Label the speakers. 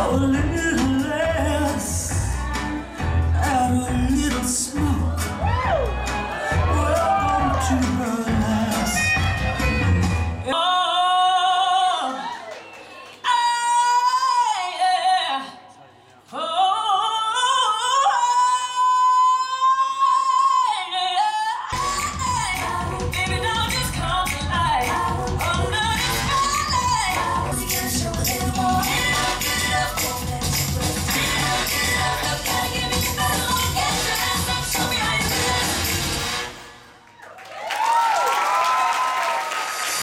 Speaker 1: holiness.